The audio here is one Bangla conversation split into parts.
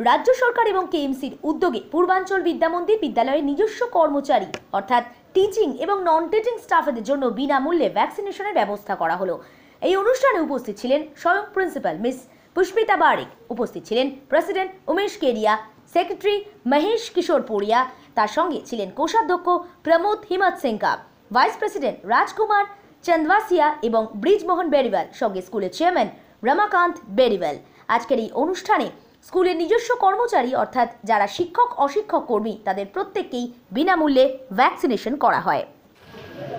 রাজ্য সরকার এবং কেএমসির উদ্যোগে পূর্বাঞ্চল বিদ্যামন্দির বিদ্যালয়ের নিজস্ব কর্মচারী, অর্থাৎ টিচিং এবং নন টিচিং স্টাফেদের জন্য বিনামূল্যে ভ্যাকসিনেশনের ব্যবস্থা করা হলো। এই অনুষ্ঠানে উপস্থিত ছিলেন স্বয়ং প্রিন্সিপাল মিস পুষ্পিতা বারিক, উপস্থিত ছিলেন প্রেসিডেন্ট উমেশ কেরিয়া সেক্রেটারি মহেশ কিশোর পুরিয়া, তার সঙ্গে ছিলেন কোষাধ্যক্ষ Pramod Himatsingka vice president Rajkumar Chandwasia এবং ব্রিজমোহন বেরিওয়াল, সঙ্গে স্কুলের চেয়ারম্যান রমাকান্ত বেরিওয়াল। আজকের এই অনুষ্ঠানে স্কুলের নিজস্ব কর্মচারী অর্থাৎ যারা শিক্ষক অশিক্ষক কর্মী তাদের প্রত্যেককেই বিনামূল্যে ভ্যাকসিনেশন করা হয়।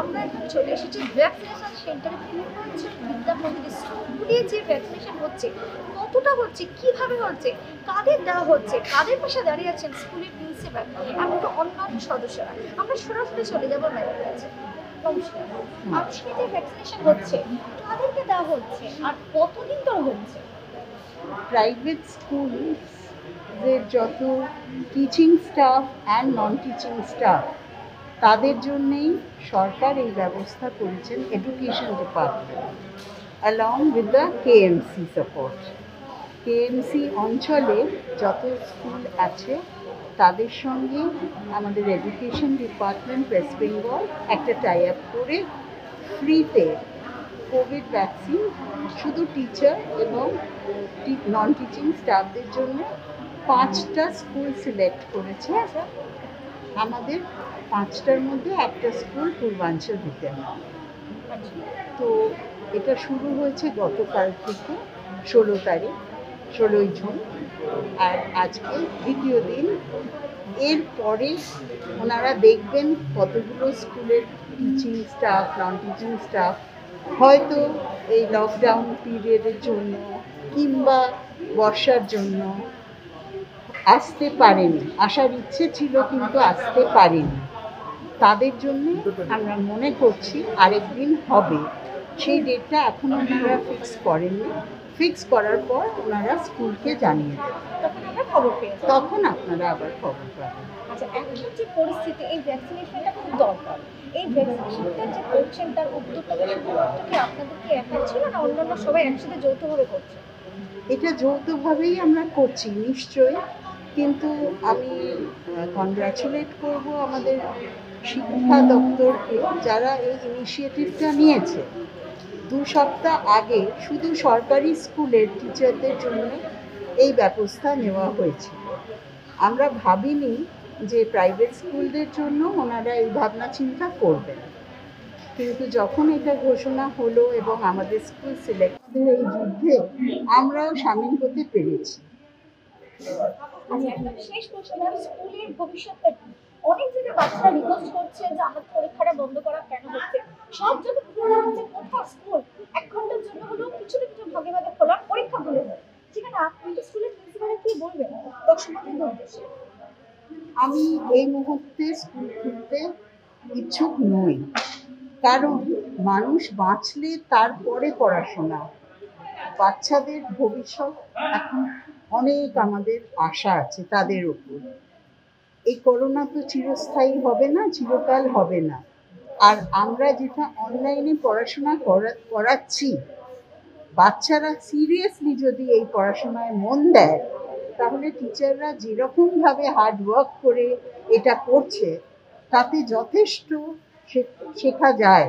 আমরা এখন চলে এসেছি। ভ্যাকসিনেশন সেন্টারে বিদ্যা মন্দির স্কুলে যে ভ্যাকসিনেশন হচ্ছে কতটা হচ্ছে কীভাবে হচ্ছে কাদের দেওয়া হচ্ছে কাদের পাশে দাঁড়িয়ে আছেন স্কুলের প্রিন্সিপাল এমনকি অন্যান্য সদস্যরা? আমরা সরাসরি চলে যাব ম্যাডামের কাছে। নমস্কার। আজকে যে ভ্যাকসিনেশন হচ্ছে কাদেরকে দেওয়া হচ্ছে আর কতদিন ধরে হচ্ছে? প্রাইভেট স্কুলের যত teaching staff and non teaching staff তাদের জন্যেই সরকার এই ব্যবস্থা করেছেন education department along with the KMC support KMC অঞ্চলে যত স্কুল আছে, তাদের সঙ্গে আমাদের এডুকেশন ডিপার্টমেন্ট ওয়েস্ট বেঙ্গল একটা টাই আপ করে ফ্রিতে কোভিড ভ্যাকসিন শুধু টিচার এবং নন টিচিং স্টাফদের জন্য পাঁচটা স্কুল সিলেক্ট করেছে। আমাদের পাঁচটার মধ্যে একটা স্কুল পূর্বাঞ্চল বিদ্যালয় তো এটা শুরু হয়েছে গতকাল থেকে ষোলো তারিখ, ষোলোই জুন। আর আজকে দ্বিতীয় দিন। এরপরে ওনারা দেখবেন কতগুলো স্কুলের teaching staff non teaching staff হয়তো এই লকডাউন পিরিয়ডের জন্য কিংবা বর্ষার জন্য আসতে পারেনি। আসার ইচ্ছে ছিল কিন্তু আসতে পারেনি। তাদের জন্য আমরা মনে করছি আরেকদিন হবে। সেই ডেটটা এখন ওনারা ফিক্স করেননি। ফিক্স করার পর ওনারা স্কুলকে জানিয়ে দেবেন। তখন আপনারা আবার খবর পাবেন। আচ্ছা এখন যে পরিস্থিতি, এই ভ্যাকসিনেশনটা খুব দরকার। এই ভ্যাকসিনেশনটা যে করছেন, তার শুধুমাত্র কি আপনাদের কি একা ছিল না অন্যান্য সবাই একসাথে যৌথভাবে করছে? এটা যৌথভাবেই আমরা করছি, নিশ্চয়ই। কিন্তু আমি কনগ্রাচুলেট করব আমাদের শিক্ষা দপ্তরকে, যারা এই ইনিশিয়েটিভটা নিয়েছে। দু সপ্তাহ আগে শুধু সরকারি স্কুলের টিচারদের জন্য এই ব্যবস্থা নেওয়া হয়েছিল। আমরা ভাবিনি যে প্রাইভেট স্কুলদের জন্য ওনারা এই ভাবনা চিন্তা করবেন। কিন্তু যখন এটা ঘোষণা হলো এবং আমাদের স্কুল সিলেক্টদের এই যুদ্ধে আমরাও সামিল হতে পেরেছি। আচ্ছা শেষ প্রশ্ন, স্কুলের ভবিষ্যৎটা অনেক জায়গায় যে পরীক্ষাটা বন্ধ কেন হচ্ছে? সব এক ঘণ্টার জন্য হলেও কিছু ভাগে বলবেন? আমি এই মুহূর্তে স্কুল খুলতে ইচ্ছুক নই। কারণ মানুষ বাঁচলে তারপরে পড়াশোনা। বাচ্চাদের ভবিষ্যৎ এখন অনেক আমাদের আশা আছে তাদের উপর এই করোনা তো চিরস্থায়ী হবে না, চিরকাল হবে না। আর আমরা যেটা অনলাইনে পড়াশোনা করা- করাচ্ছি, বাচ্চারা সিরিয়াসলি যদি এই পড়াশোনায় মন দেয় তাহলে টিচাররা যেরকমভাবে হার্ড ওয়ার্ক করে এটা করছে, তাতে যথেষ্ট শেখা যায়।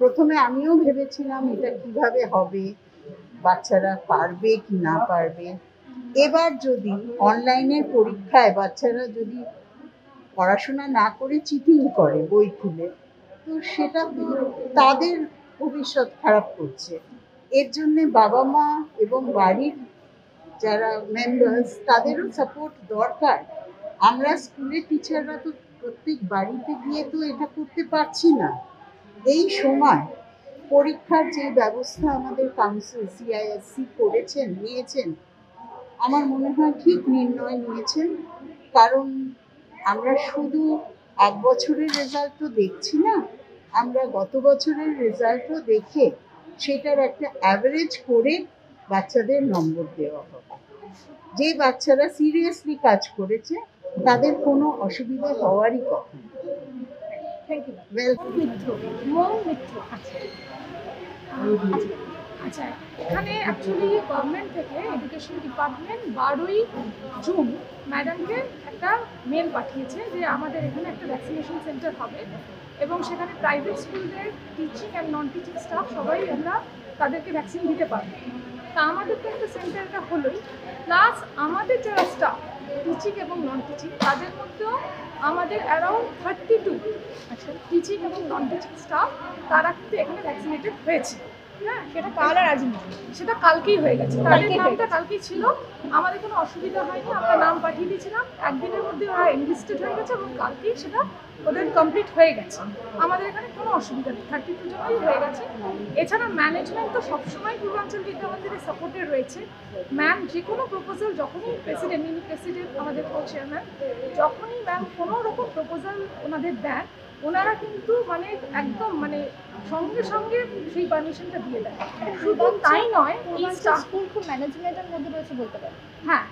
প্রথমে আমিও ভেবেছিলাম এটা কীভাবে হবে, বাচ্চারা পারবে কি না পারবে। এবার যদি অনলাইনের পরীক্ষায় বাচ্চারা যদি পড়াশোনা না করে চিটিং করে বই খুলে, তো সেটা তাদের ভবিষ্যৎ খারাপ করছে। এর জন্যে বাবা মা এবং বাড়ির যারা মেম্বার্স তাদেরও সাপোর্ট দরকার। আমরা স্কুলের টিচাররা তো প্রত্যেক বাড়িতে গিয়ে তো এটা করতে পারছি না। এই সময় পরীক্ষার যে ব্যবস্থা আমাদের কাউন্সিল সিআইএসসি করেছেন, নিয়েছেন, আমার মনে হয় ঠিক নির্ণয় নিয়েছেন। কারণ আমরা শুধু এক বছরের রেজাল্ট তো দেখছি না, আমরা গত বছরের রেজাল্টও দেখে সেটার একটা অ্যাভারেজ করে বাচ্চাদের নম্বর দেওয়া হবে। যে বাচ্চারা সিরিয়াসলি কাজ করেছে তাদের কোনো অসুবিধা হওয়ারই কথা আচ্ছা। আচ্ছা, এখানে অ্যাকচুয়ালি গভর্নমেন্ট থেকে এডুকেশন ডিপার্টমেন্ট বারোই জুন ম্যাডামকে একটা পাঠিয়েছে যে আমাদের এখানে একটা ভ্যাকসিনেশন সেন্টার হবে এবং সেখানে private স্কুলদের teaching and non teaching staff সবাই আমরা তাদেরকে ভ্যাকসিন দিতে পারব। তা আমাদের তো একটা সেন্টারটা হলোই। প্লাস আমাদের যারা স্টাফ টিচিং এবং নন টিচিং তাদের মধ্যেও আমাদের অ্যারাউন্ড থার্টি টু আচ্ছা টিচিং এবং নন টিচিং স্টাফ তারা কিন্তু এখানে ভ্যাকসিনেটেড হয়েছে। হ্যাঁ সেটা কাল আর আজ সেটা কালকেই হয়ে গেছে। তাদের নামটা কালকেই ছিল। আমাদের কোনো অসুবিধা হয়নি আমরা নাম পাঠিয়ে দিয়েছিলাম। একদিনের মধ্যে ওরা এনলিস্টেড হয়ে গেছে এবং কালকেই সেটা ওদের কমপ্লিট হয়ে গেছে। আমাদের এখানে কোনো অসুবিধা নেই। থার্টি টু জনই হয়ে গেছে। এছাড়া ম্যানেজমেন্ট তো সবসময় পূর্বাঞ্চল মন্দিরের সাপোর্টে রয়েছে। ম্যাম যে কোনো প্রপোজাল যখনই প্রেসিডেন্ট মিনি প্রেসিডেন্ট আমাদের চেয়ারম্যান যখনই ম্যাম কোনো রকম প্রপোজাল ওনাদের দেন ওনারা কিন্তু মানে একদম মানে সঙ্গে সঙ্গে সেই পারমিশনটা দিয়ে দেয়। শুধু তাই নয় এই স্কুল খুব ম্যানেজমেন্টের মধ্যে রয়েছে বলতে পারেন। হ্যাঁ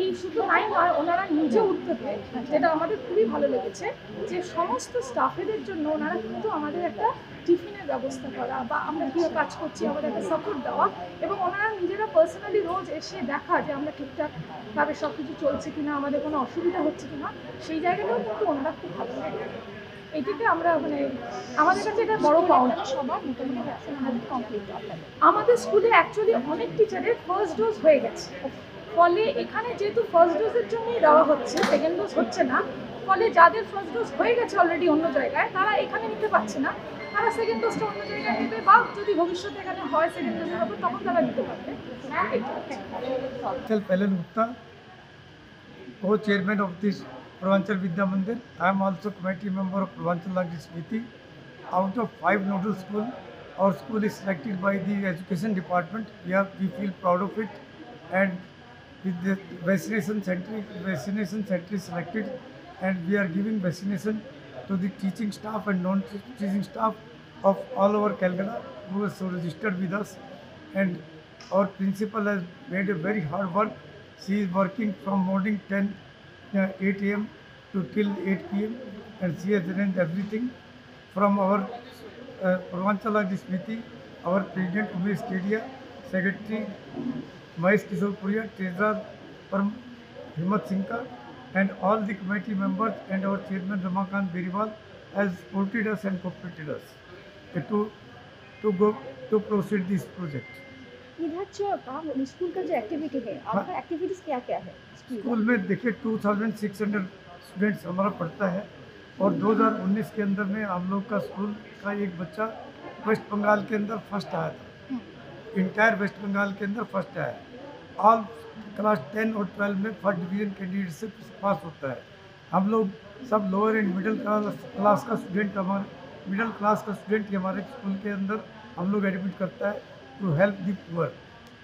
এই শুধু তাই নয় ওনারা নিজে উদ্যোগে যেটা আমাদের খুবই ভালো লেগেছে যে সমস্ত স্টাফেদের জন্য ওনারা কিন্তু আমাদের একটা টিফিনের ব্যবস্থা করা বা আমরা কীভাবে কাজ করছি আমাদের একটা সাপোর্ট দেওয়া এবং ওনারা নিজেরা পার্সোনালি রোজ এসে দেখা যে আমরা ঠিকঠাকভাবে সব কিছু চলছে কিনা আমাদের কোনো অসুবিধা হচ্ছে কিনা সেই জায়গাটাও কিন্তু ওনারা খুব ভালো লাগে এটিতে আমরা মানে আমাদের কাছে এটা বড় পাওনা সবার মোটামুটি ভ্যাকসিন আমাদের কমপ্লিট আমাদের স্কুলে অ্যাকচুয়ালি অনেক টিচারের ফার্স্ট ডোজ হয়ে গেছে। ফলে এখানে যেহেতু ফার্স্ট ডোজের জন্যই দেওয়া হচ্ছে সেকেন্ড ডোজ হচ্ছে না ফলে যাদের ফার্স্ট ডোজ হয়ে গেছে অলরেডি অন্য জায়গায় তারা এখানে নিতে পারছে না। তারা সেকেন্ড ডোজটা অন্য জায়গায় নেবে বা যদি ভবিষ্যতে এখানে হয় সেকেন্ড ডোজের হবে তখন তারা নিতে পারবে। Michael Palen Gupta, co-chairman of this Purvanchal Vidya Mandir. I am also committee member of Purvanchal Language Smiti. Out of five nodal school, our school is selected by the education department. We are we feel proud of it, and with the vaccination center, vaccination center is selected, and we are giving vaccination to the teaching staff and non-teaching staff of all over Calcutta who is so registered with us, and our principal has made a very hard work. She is working from morning 10, या eight M to kill eight P M and C S range everything from our Purvanchal Rajya Samiti our president Umesh Kedia secretary Mahesh Kishore Puria treasurer Param Himmat Singh का and all the committee members and our chairman Ramakant Beriwal as पोल्टीडर्स एंड कॉपरेटिडर्स to to go to proceed this project इधर जो स्कूल का जो एक्टिविटी है आपका एक्टिविटीज़ क्या क्या है? स्कूल में देखिए 2600 स्टूडेंट्स हमारा पढ़ता है और 2019 के अंदर में हम लोग का स्कूल का एक बच्चा वेस्ट बंगाल के अंदर फ़र्स्ट आया था। इंटायर वेस्ट बंगाल के अंदर फ़र्स्ट आया ऑल क्लास 10 और 12 में फ़र्स्ट डिवीज़न कैंडिडेट से पास होता है। हम लोग सब लोअर एंड मिडिल क्लास का स्टूडेंट हमारे मिडिल क्लास का स्टूडेंट ही हमारे स्कूल के अंदर हम लोग एडमिट करता है। टू हेल्प दी पुअर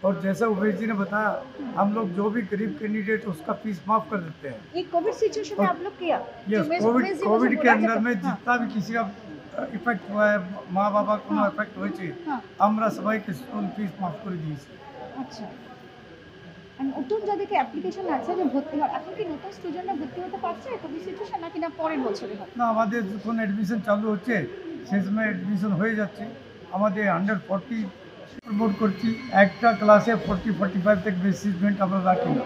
और जैसा उमेश जी ने बताया हम लोग जो भी गरीब कैंडिडेट उसका फीस माफ कर देते हैं ये कोविड सिचुएशन में आप लोग किया यस उमेश- कोविड उमेश जी ने कोविड जो के बोला अंदर कि- में हाँ, जितना भी किसी का ইফেক্ট হয় মা বাবা কোনো হ্যাঁ। এফেক্ট হয়েছে হ্যাঁ। আমরা সবাইকে স্কুল ফিস মাফ করে দিয়েছি আচ্ছা আর নতুন যাদেরকে অ্যাপ্লিকেশন আছে যে ভর্তি হওয়ার এখন কি নতুন স্টুডেন্টরা ভর্তি হতে পারছে কোভিড সিচুয়েশন নাকি না পরের বছরে হবে না আমাদের যখন অ্যাডমিশন চালু হচ্ছে সেই সময় অ্যাডমিশন হয়ে যাচ্ছে আমাদের হান্ড্রেড ফর্টি প্রমোট করছি একটা ক্লাসে ফোর্টি ফোর্টি ফাইভ থেকে বেশি স্টুডেন্ট আমরা রাখি না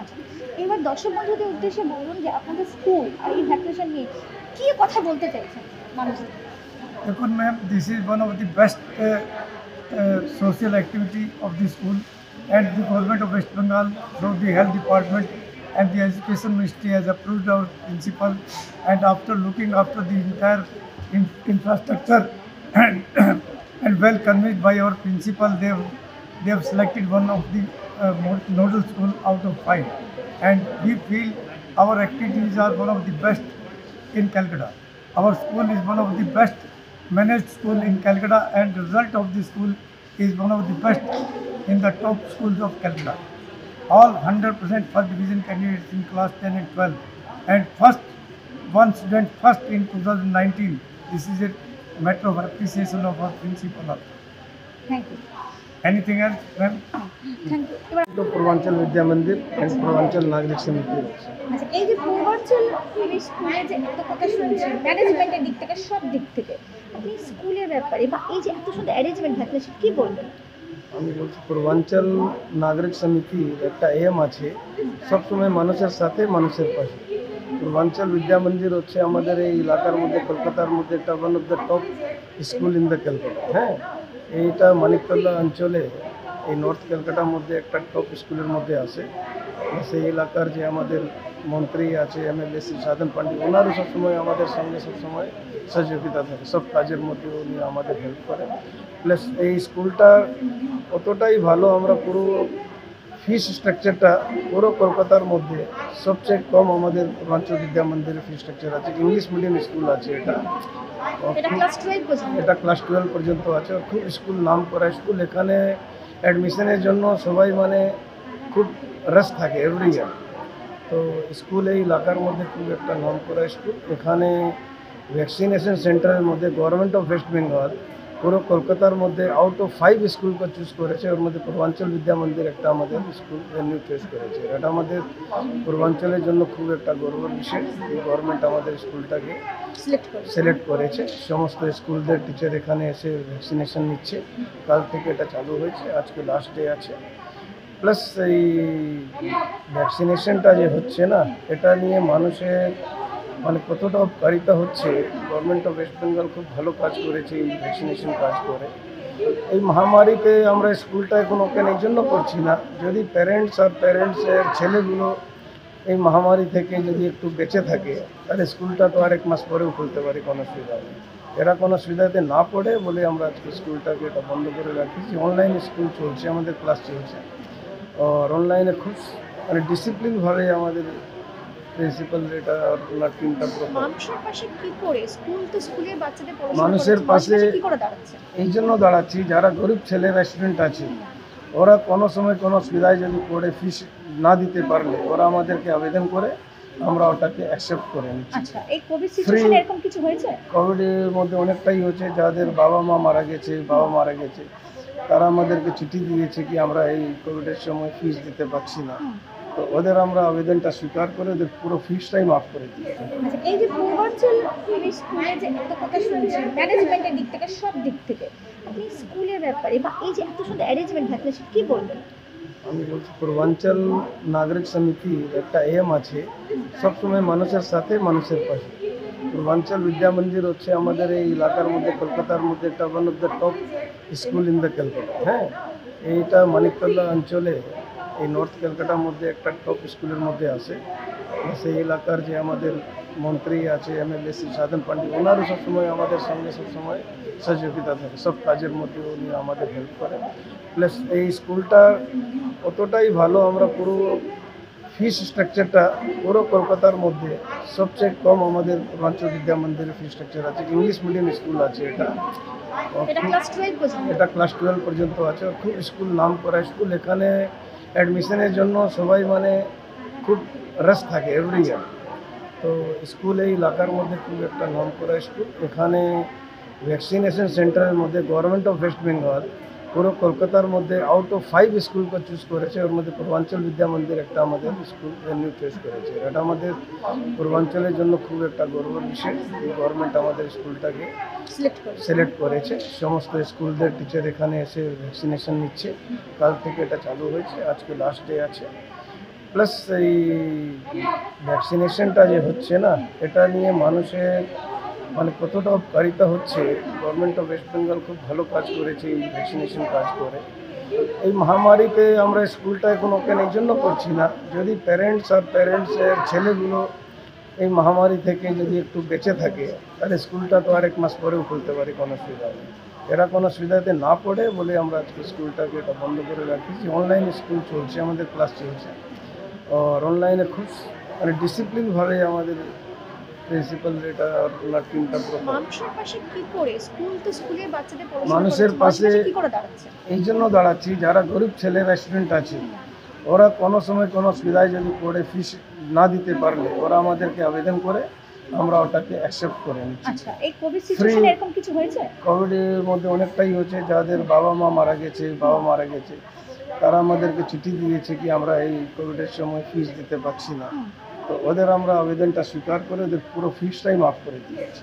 আচ্ছা এবার দর্শক বন্ধুদের উদ্দেশ্যে বলুন যে আপনাদের স্কুল আর এই ভ্যাকেশন নিয়ে কি কথা বলতে চাইছেন মানুষদের দেখুন ma'am this is one of the best social activity of the school and the government of West Bengal through the health department and the education ministry has approved our principal and after looking after the entire in- infrastructure and, and well convinced by our principal they have, they have selected one of the uh, nodal school out of five and we feel our activities are one of the best in Calcutta. Our school is one of the best managed school in Calcutta and result of the school is one of the best in the top schools of Calcutta. All 100% first division candidates in class 10 and 12 and first one student first in 2019. This is a metro for appreciation of our principal. Thank you. Anything else, ma'am? Thank you. তো পূর্বাঞ্চল বিদ্যা মন্দির এন্ড পূর্বাঞ্চল নাগরিক সমিতি আচ্ছা এই যে পূর্বাঞ্চল স্কুলে যে এত কথা শুনছি ম্যানেজমেন্টের দিক থেকে সব দিক থেকে আপনি স্কুলের ব্যাপারে বা এই যে এত সুন্দর অ্যারেঞ্জমেন্ট থাকলে সে কী বলবেন আমি বলছি পূর্বাঞ্চল নাগরিক সমিতি একটা এম আছে সবসময় মানুষের সাথে মানুষের পাশে পূর্বাঞ্চল বিদ্যা মন্দির হচ্ছে আমাদের এই এলাকার মধ্যে, কলকাতার মধ্যে একটা one of the top school in the Calcutta হ্যাঁ এইটা মানিকতলা অঞ্চলে এই নর্থ ক্যালকাটার মধ্যে একটা টপ স্কুলের মধ্যে আসে সেই এলাকার যে আমাদের মন্ত্রী আছে এমএলএ শ্রী সাধন পান্ডে, ওনারও সবসময় আমাদের সঙ্গে সবসময় সহযোগিতা থাকে। সব কাজের মধ্যে উনি আমাদের হেল্প করেন। প্লাস এই স্কুলটা অতটাই ভালো, আমরা পুরো ফিস স্ট্রাকচারটা পুরো কলকাতার মধ্যে সবচেয়ে কম আমাদের পূর্বাঞ্চল বিদ্যা মন্দিরের ফি স্ট্রাকচার আছে ইংলিশ মিডিয়াম স্কুল আছে এটা। এটা ক্লাস টুয়েলভ পর্যন্ত? আছে খুব স্কুল নাম করা স্কুল এখানে অ্যাডমিশনের জন্য সবাই মানে খুব রাশ থাকে এভরি ইয়ার তো স্কুল এই এলাকার মধ্যে খুব একটা নাম করা স্কুল এখানে ভ্যাকসিনেশন সেন্টারের মধ্যে গভর্নমেন্ট অফ ওয়েস্ট বেঙ্গল পুরো কলকাতার মধ্যে আউট অফ ফাইভ স্কুলকে চুজ করেছে ওর মধ্যে পূর্বাঞ্চল বিদ্যা মন্দির একটা আমাদের স্কুল ভেন্যু চয়েস করেছে। এটা আমাদের পূর্বাঞ্চলের জন্য খুব একটা গর্বের বিষয় এই গভর্নমেন্ট আমাদের স্কুলটাকে সিলেক্ট সিলেক্ট করেছে। সমস্ত স্কুলদের টিচার এখানে এসে ভ্যাকসিনেশন নিচ্ছে। কাল থেকে এটা চালু হয়েছে আজকে লাস্ট ডে আছে। প্লাস এই ভ্যাকসিনেশনটা যে হচ্ছে না এটা নিয়ে মানুষের মানে কতটা উপকারিতা হচ্ছে? গভর্নমেন্ট অফ ওয়েস্ট বেঙ্গল খুব ভালো কাজ করেছে এই ভ্যাকসিনেশন কাজ করে। এই মহামারীতে আমরা স্কুলটা এখন ওপেন এই জন্য করছি না। যদি প্যারেন্টস আর প্যারেন্টসের ছেলেগুলো এই মহামারী থেকে যদি একটু বেঁচে থাকে, তাহলে স্কুলটা তো আরেক মাস পরেও খুলতে পারি কোনো অসুবিধা নেই। এরা কোনো সুবিধাতে না পড়ে বলে আমরা আজকে স্কুলটাকে এটা বন্ধ করে রাখি অনলাইন স্কুল চলছে, আমাদের ক্লাস চলছে। আর অনলাইনে খুব মানে ডিসিপ্লিনভাবে আমাদের প্রিন্সিপাল এটা ওনার টিমটা পুরো মানুষের পাশে কি করে? স্কুল তো স্কুলের বাচ্চাদের মানুষের পাশে- কি করে দাঁড়াচ্ছে? এই জন্য দাঁড়াচ্ছি যারা গরিব ছেলেরা স্টুডেন্ট আছে ওরা কোনো সময় কোনো সুবিধায় যদি পড়ে ফিস না দিতে পারলে ওরা আমাদেরকে আবেদন করে আমরা ওটাকে অ্যাকসেপ্ট করে নিচ্ছি। আচ্ছা এই কোভিড সিচুয়েশনে এরকম কিছু হয়েছে? কোভিডের মধ্যে অনেকটাই হচ্ছে যাদের বাবা মা মারা গেছে বাবা মারা গেছে তারা আমাদেরকে চিঠি দিয়েছে কি আমরা এই কোভিডের সময় ফিস দিতে পারছি না। তো ওদের আমরা আবেদনটা স্বীকার করে ওদের পুরো ফিসটাই মাফ করে দিয়েছি আচ্ছা এই যে পূর্বাঞ্চল স্কুলে যে এত কথা শুনছি ম্যানেজমেন্টের দিক থেকে সব দিক থেকে আপনি স্কুলের ব্যাপারে বা এই যে এত সুন্দর অ্যারেঞ্জমেন্ট থাকলে সে কি বলবেন? আমি বলছি পূর্বাঞ্চল নাগরিক সমিতির একটা এম আছে সবসময় মানুষের সাথে মানুষের পাশে। পূর্বাঞ্চল বিদ্যা মন্দির হচ্ছে আমাদের এই এলাকার মধ্যে কলকাতার মধ্যে একটা one of the top school in the Calcutta হ্যাঁ এইটা মানিকতলা অঞ্চলে এই নর্থ ক্যালকাটার মধ্যে একটা টপ স্কুলের মধ্যে আসে সেই এলাকার যে আমাদের মন্ত্রী আছে এমএলএ শ্রী সাধন পান্ডে ওনারও সবসময় আমাদের সঙ্গে সবসময় সহযোগিতা থাকে। সব কাজের মধ্যে উনি আমাদের হেল্প করেন প্লাস এই স্কুলটা অতটাই ভালো আমরা পুরো ফিস স্ট্রাকচারটা পুরো কলকাতার মধ্যে সবচেয়ে কম আমাদের পূর্বাঞ্চল বিদ্যা মন্দিরের ফি স্ট্রাকচার আছে। ইংলিশ মিডিয়াম স্কুল আছে এটা। এটা ক্লাস টুয়েলভ পর্যন্ত? আছে। খুব স্কুল নাম করা। স্কুল এখানে অ্যাডমিশনের জন্য সবাই মানে খুব রাশ থাকে এভরি ইয়ার তো স্কুল এই এলাকার মধ্যে খুব একটা নাম করা স্কুল এখানে ভ্যাকসিনেশন সেন্টারের মধ্যে গভর্নমেন্ট অফ ওয়েস্ট বেঙ্গল পুরো কলকাতার মধ্যে আউট অফ ফাইভ স্কুলকে চুজ করেছে ওর মধ্যে পূর্বাঞ্চল বিদ্যা মন্দির একটা আমাদের স্কুল ভেন্যু চয়েস করেছে। এটা আমাদের পূর্বাঞ্চলের জন্য খুব একটা গর্বের বিষয় গভর্নমেন্ট আমাদের স্কুলটাকে সিলেক্ট করেছে। সমস্ত স্কুলদের টিচার এখানে এসে ভ্যাকসিনেশন নিচ্ছে। কাল থেকে এটা চালু হয়েছে আজকে লাস্ট ডে আছে। প্লাস এই ভ্যাকসিনেশনটা যে হচ্ছে না এটা নিয়ে মানুষের মানে কতটা উপকারিতা হচ্ছে গভর্নমেন্ট অফ ওয়েস্ট বেঙ্গল খুব ভালো কাজ করেছে, এই ভ্যাকসিনেশন কাজ করে। এই মহামারীতে আমরা স্কুলটা এখন ওপেন এই জন্য করছি না। যদি প্যারেন্টস আর প্যারেন্টসের ছেলেগুলো এই মহামারী থেকে যদি একটু বেঁচে থাকে, তাহলে স্কুলটা তো আরেক মাস পরেও খুলতে পারি, কোনো অসুবিধা নেই। এরা কোনো সুবিধাতে না পড়ে বলে আমরা আজকে স্কুলটাকে এটা বন্ধ করে রাখি অনলাইন স্কুল চলছে, আমাদের ক্লাস চলছে। আর অনলাইনে খুব মানে ডিসিপ্লিনভাবে আমাদের প্রিন্সিপাল এটা টিমটা মানুষের পাশে কি করে? স্কুল তো স্কুলের বাচ্চাদের মানুষের পাশে- কি করে দাঁড়াচ্ছে? এই জন্য দাঁড়াচ্ছি যারা গরিব ছেলেরা স্টুডেন্ট আছে ওরা কোনো সময় কোনো সুবিধায় যদি পড়ে ফিস না দিতে পারলে ওরা আমাদেরকে আবেদন করে আমরা ওটাকে অ্যাকসেপ্ট করে নিচ্ছি। আচ্ছা এই কোভিড সিচুয়েশনে এরকম কিছু হয়েছে? কোভিডের মধ্যে অনেকটাই হচ্ছে যাদের বাবা মা মারা গেছে বাবা মারা গেছে তারা আমাদেরকে চিঠি দিয়েছে কি আমরা এই কোভিডের সময় ফিস দিতে পারছি না। ওদের আমরা আবেদনটা স্বীকার করে ওদের পুরো ফিসটাই মাফ করে দিয়েছি।